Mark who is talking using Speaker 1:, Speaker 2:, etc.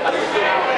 Speaker 1: vai, vai, vai.